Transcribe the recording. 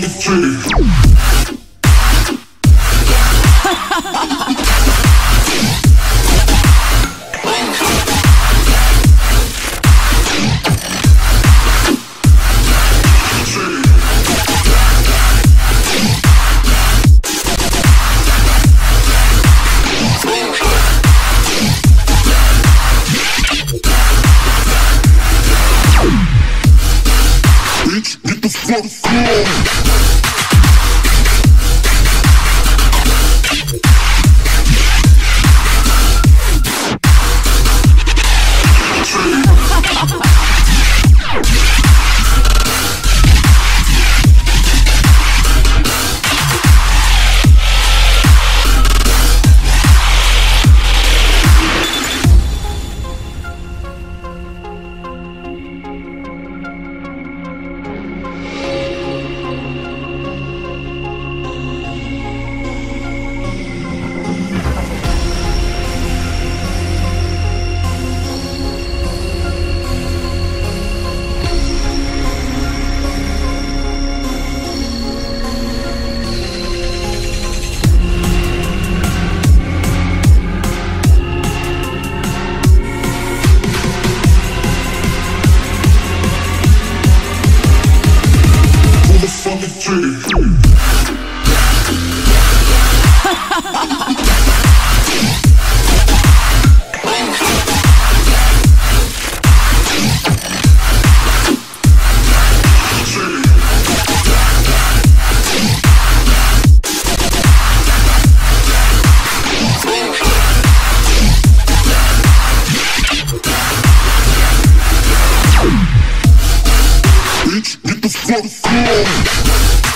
on the tree. Fuck floor. Pull the fucking just wanna.